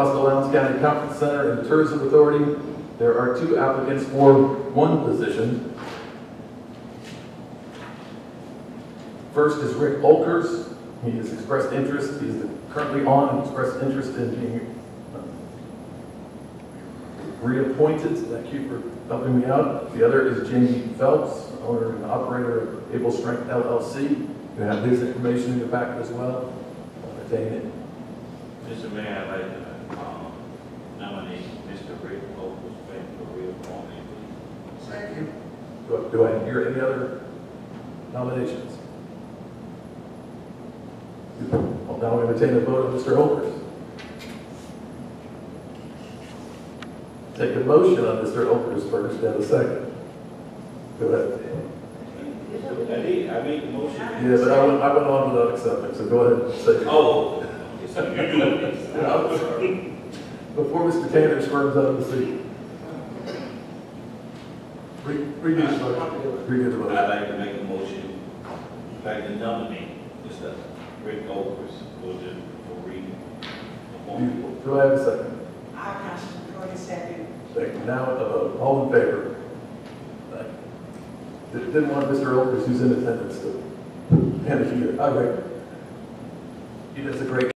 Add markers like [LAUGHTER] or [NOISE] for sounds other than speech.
Bosco Lowndes County Conference Center and Tourism Authority. There are two applicants for one position. First is Rick Olkers. He has expressed interest, he is currently on and expressed interest in being uh, reappointed. Thank you for helping me out. The other is Jamie Phelps, owner and operator of Able Strength LLC. You have his information in your packet as well. I'll Entertain it. Mr. Mayor, I'd like to um, nominate Mr. Rick Opus for reappointment. Second. Do I- do I hear any other nominations? Well, now we entertain a vote of Mr. Olkers. Take a motion on Mr. Olkers first, and a second. Go ahead. I did, I made the motion. Yeah, but I went, I went on without accepting, so go ahead and say. it. Oh, so you doing this? [LAUGHS] Yeah, I'm sorry. Before Mr. Tanner swerves out of the seat. Re- Redo the motion. Redo the motion. I'd like to make a motion, I'd like to nominate Mr. Rick Opus for the, for reappointment. Do I have a second? I, Councilman Crowe, second. Thank you. Now, a vote. All in favor? Thank you. Did- Didn't want Mr. Olkers, who's in attendance, to hand it here. All right. He does a great